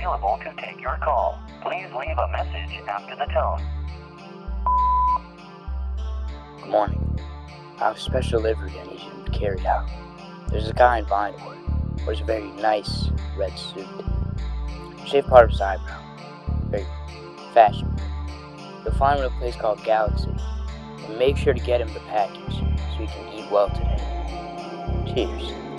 to take your call. Please leave a message after the tone. Good morning. I have a special delivery I need you to carry out. There's a guy in Vinewood wears a very nice red suit. Shaved part of his eyebrow. Very fashionable. You'll find him at a place called Galaxy. And make sure to get him the package so he can eat well today. Cheers.